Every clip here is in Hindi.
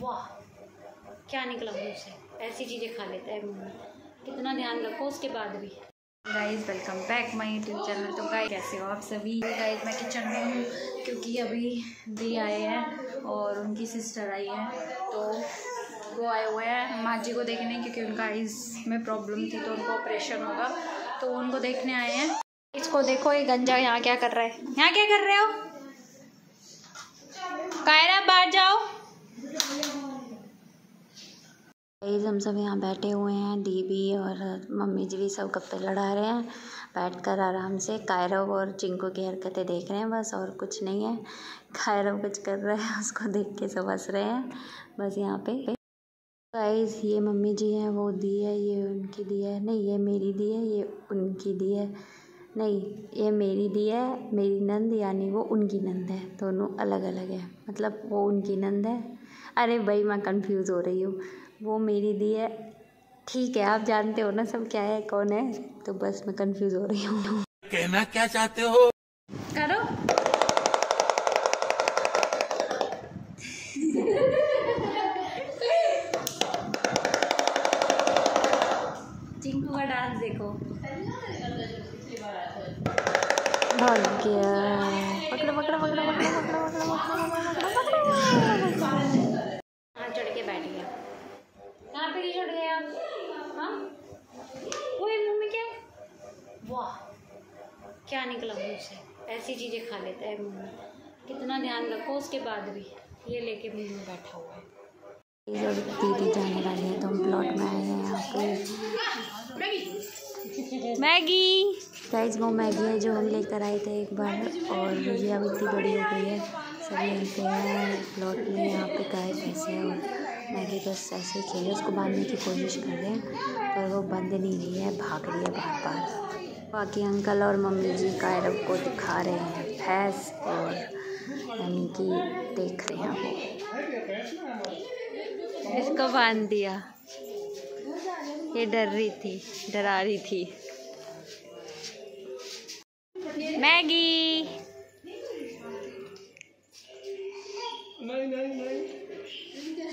वाह, क्या निकला मुँह से? ऐसी चीज़ें खा लेता है मुँह कितना ध्यान रखो, उसके बाद भी। Guys welcome back my YouTube channel तो गाइस कैसे हो आप सभी? गाइस मैं किचन में हूँ, क्योंकि अभी दी आए हैं और उनकी सिस्टर आई है। तो वो आए हुए हैं माँ जी को देखने, क्योंकि उनका आइज़ में प्रॉब्लम थी तो उनको ऑपरेशन होगा। तो उनको देखने आए हैं। इसको देखो, ये गंजा यहाँ क्या कर रहा है? यहाँ क्या कर रहे हो? कायरा जाओ। गाइस हम सब यहाँ बैठे हुए हैं। दीदी और मम्मी जी भी सब गप्पे लड़ा रहे हैं। बैठकर आराम से कायरव और चिंकू की हरकतें देख रहे हैं बस, और कुछ नहीं है। कायरव कुछ कर रहे हैं, उसको देख के सब हंस रहे हैं। बस यहाँ पे। गाइस ये मम्मी जी हैं, वो दी है, ये उनकी दी है। नहीं, ये मेरी दी है, ये उनकी दी है। नहीं, ये मेरी दी है, मेरी नंद, यानी वो उनकी नंद है। दोनों अलग अलग है। मतलब वो उनकी नंद है। अरे भाई, मैं कंफ्यूज हो रही हूँ। वो मेरी दी है ठीक है आप जानते हो ना सब क्या है कौन है? तो बस मैं कंफ्यूज हो रही हूँ। कहना क्या चाहते हो? करो। चिंकू का डांस देखो। भाग गया। पकड़ो पकड़ो पकड़ो पकड़ो पकड़ो पकड़ो पकड़ो पकड़ो पकड़ो। हाँ चढ़ के बैठ गया कहाँ पे चढ़ गया आप हाँ ओए मुँह में क्या वाह क्या निकला मुँह से ऐसी चीज़ें खा लेता है मुँह में। कितना ध्यान रखो उसके बाद भी। ये लेके मुँह में बैठा हुआ है। जब दीदी जाने वाली है तो हम प्लॉट में आए हैं यहाँ पे। मैगी। गाइस वो मैगी है जो हम लेकर आए थे एक बार और ये अब इतनी बड़ी हो गई है। सब यहीं हैं प्लॉट में यहाँ पे गाय भैंसे हैं और मैगी बस ऐसे ही खेले उसको बांधने की कोशिश कर रहे हैं पर वो बंद नहीं रही है भाग रही है बार बार बाकी अंकल और मम्मी जी कायरब को दिखा रहे हैं भैंस और यानी कि देख रहे हैं वो। इसको बाँध दिया। ये डर रही थी, डरा रही थी। मैगी।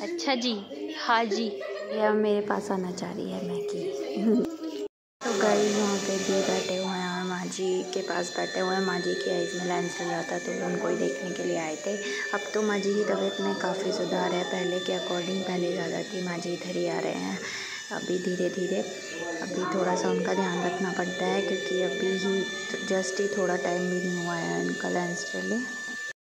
अच्छा जी हाँ जी, यह मेरे पास आना चाह रही है मैगी। तो गई यहाँ जी के पास बैठे हुए हैं। माँ जी की आइज़ में लेंस लग जाता तो उनको ही देखने के लिए आए थे। अब तो माँ जी की तबीयत में काफ़ी सुधार है। पहले के अकॉर्डिंग पहले ज़्यादा थी। माँ जी इधर ही आ रहे हैं। अभी धीरे धीरे अभी थोड़ा सा उनका ध्यान रखना पड़ता है, क्योंकि अभी ही जस्ट ही थोड़ा टाइम भी नहीं हुआ है उनका लेंस चले।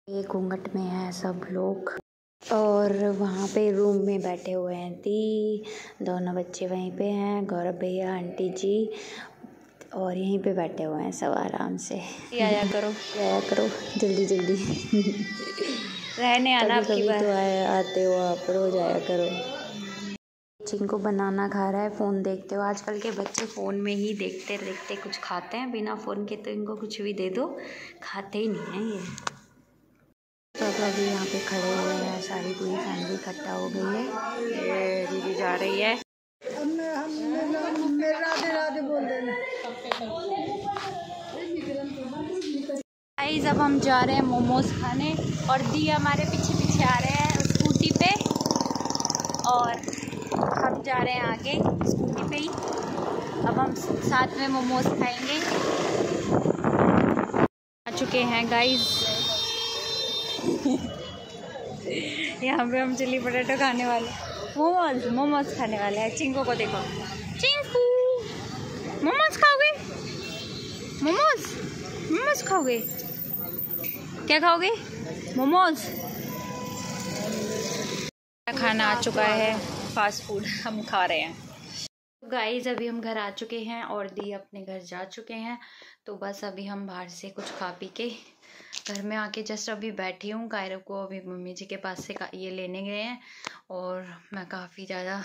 ये घूंघट में है सब लोग। और वहाँ पे रूम में बैठे हुए हैं दी दोनों बच्चे वहीं पे हैं। गौरव भैया, आंटी जी और यहीं पे बैठे हुए हैं सब आराम से। आया करो। आया करो जल्दी जल्दी। रहने आना कभी कभी तो आए आते हो आप रोज आया करो। चिंको बनाना खा रहा है फ़ोन देखते हो। आजकल के बच्चे फ़ोन में ही देखते देखते कुछ खाते हैं। बिना फ़ोन के तो इनको कुछ भी दे दो। खाते ही नहीं हैं ये। सब अभी यहाँ पे खड़े हुए हैं। सारी पूरी फैमिली इकट्ठा हो गई है। ये दीदी जा रही है। गाइस अब हम जा रहे हैं मोमोज खाने और दी हमारे पीछे पीछे आ रहे हैं स्कूटी पे और हम जा रहे हैं आगे स्कूटी पे ही। अब हम साथ में मोमोज खाएँगे। आ चुके हैं गाइस यहाँ पे हम चिली पटेटो खाने वाले मोमोज मोमोज खाने वाले हैं। चिंको को देखो। चिंकू, मोमोज खाओगे? मोमोज मोमोज खाओगे? क्या खाओगे? मोमोज। खाना आ चुका है? फास्ट फ़ूड हम खा रहे हैं। गाइस अभी हम घर आ चुके हैं और दी अपने घर जा चुके हैं। तो बस अभी हम बाहर से कुछ खा पी के घर में आके जस्ट अभी बैठी हूँ। कायरव को अभी मम्मी जी के पास से ये लेने गए हैं और मैं काफ़ी ज़्यादा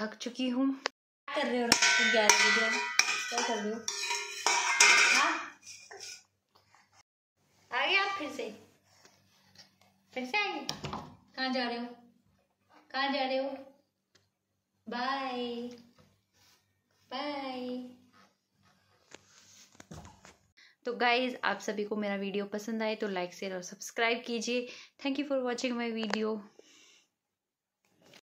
थक चुकी हूँ। क्या कर रहे हो? क्या कर रहे हाँ? फिर से। फिर से आइए कहाँ जा रहे हो? कहाँ जा रहे हो? बाय बाय तो गाइज़ आप सभी को मेरा वीडियो पसंद आए तो लाइक शेयर और सब्सक्राइब कीजिए। Thank you for watching my video